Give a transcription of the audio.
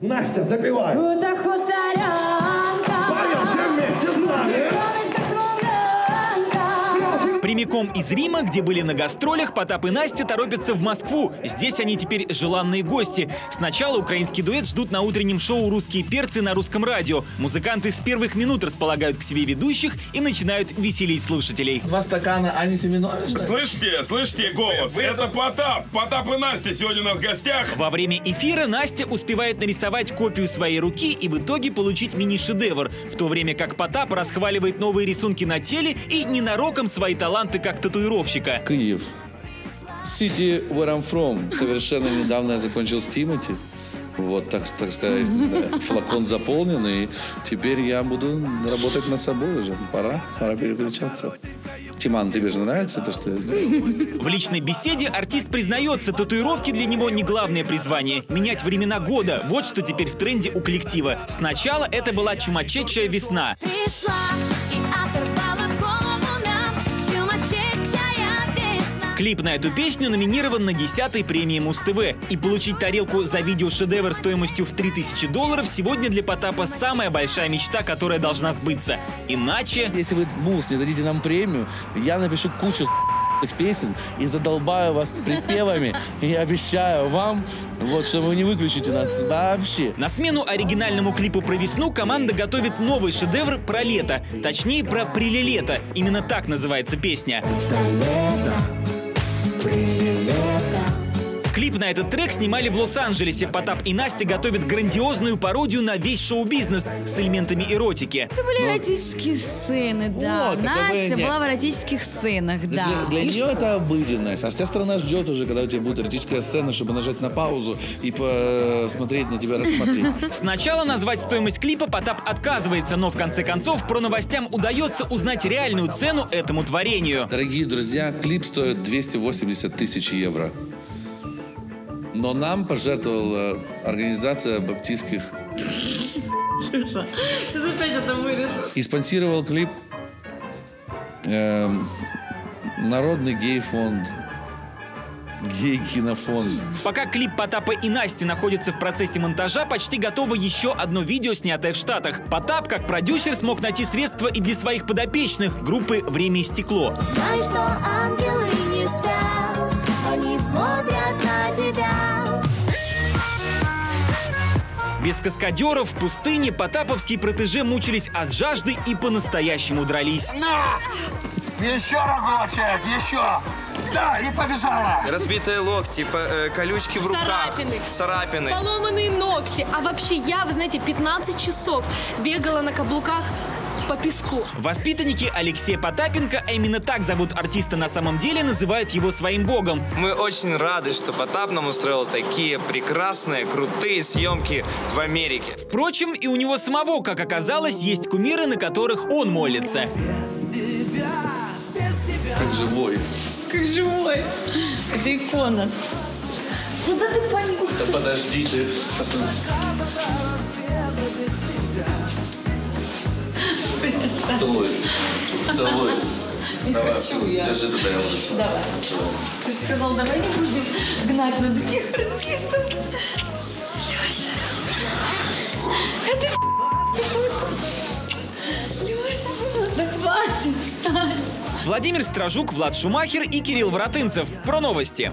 Настя, запивай. Худа Прямиком из Рима, где были на гастролях, Потап и Настя торопятся в Москву. Здесь они теперь желанные гости. Сначала украинский дуэт ждут на утреннем шоу «Русские перцы» на русском радио. Музыканты с первых минут располагают к себе ведущих и начинают веселить слушателей. Два стакана Ани Семенович. Слышите, слышите голос? Это Потап. Потап и Настя сегодня у нас в гостях. Во время эфира Настя успевает нарисовать копию своей руки и в итоге получить мини-шедевр, в то время как Потап расхваливает новые рисунки на теле и ненароком свои таланты как татуировщика. Киев. City where I'm from. Совершенно недавно я закончил с Тимати. Вот, так, так сказать, флакон заполнен, и теперь я буду работать над собой уже. Пора, пора переключаться. Тиман, тебе же нравится то, что я сделал? В личной беседе артист признается, татуировки для него не главное призвание. Менять времена года – вот что теперь в тренде у коллектива. Сначала это была чумачечая весна. Пришла и Клип на эту песню номинирован на 10-й премии Муз-ТВ. И получить тарелку за видеошедевр стоимостью в 3000 долларов сегодня для Потапа самая большая мечта, которая должна сбыться. Иначе... Если вы, Мус, не дадите нам премию, я напишу кучу песен и задолбаю вас припевами. И обещаю вам, вот, что вы не выключите нас вообще. На смену оригинальному клипу про весну команда готовит новый шедевр про лето. Точнее, про прилилето. Именно так называется песня. Клип на этот трек снимали в Лос-Анджелесе. Потап и Настя готовят грандиозную пародию на весь шоу-бизнес с элементами эротики. Это были эротические сцены, да. Вот, Настя была в эротических сценах, да. Для, для нее что? это обыденность, а вся страна ждет уже, когда у тебя будет эротическая сцена, чтобы нажать на паузу и посмотреть на тебя, рассмотреть. Сначала назвать стоимость клипа Потап отказывается, но в конце концов про новостям удается узнать реальную цену этому творению. Дорогие друзья, клип стоит 280 тысяч евро. Но нам пожертвовала организация баптистских Сейчас опять это вырежу. и спонсировал клип эм, Народный гей-фонд, гей-кинофонд. Пока клип Потапа и Насти находится в процессе монтажа, почти готово еще одно видео, снятое в Штатах. Потап, как продюсер, смог найти средства и для своих подопечных группы «Время и стекло». Знай, что ангелы не спят Без каскадеров в пустыне потаповские протеже мучились от жажды и по-настоящему дрались. Еще разочек, еще. Да, и побежала. Разбитые локти, по- э, колючки в руках, Царапины. царапины. Поломанные ногти. А вообще я, вы знаете, 15 часов бегала на каблуках по песку. Воспитанники Алексея Потапенко, а именно так зовут артиста на самом деле, называют его своим богом. Мы очень рады, что Потап нам устроил такие прекрасные, крутые съемки в Америке. Впрочем, и у него самого, как оказалось, есть кумиры, на которых он молится. Как живой. Как живой. Это икона. Куда ты понес? Да подождите. Целуй. Целуй. Давай, держи туда я улицу. Давай. Ты же сказал, давай не будем гнать на других артистов. Леша. Это Леша, пожалуйста, хватит, встань. Владимир Стражук, Влад Шумахер и Кирилл Воротынцев. Про новости.